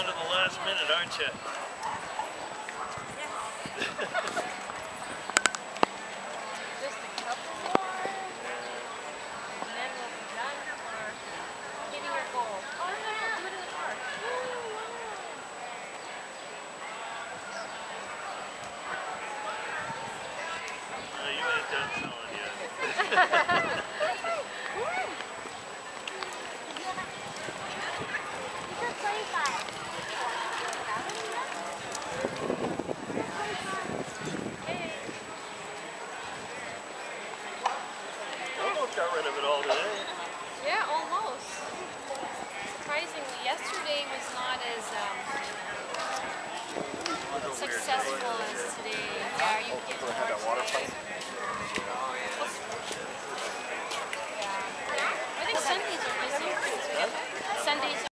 down to the last minute, aren't you? Just a couple more. And then we'll be done for getting your goal. Oh, no, no, no, do it in the car. No, you ain't done selling yet. Almost got rid of it all today. Yeah, almost. Surprisingly, yesterday was not as um, successful as today. Yeah, you get more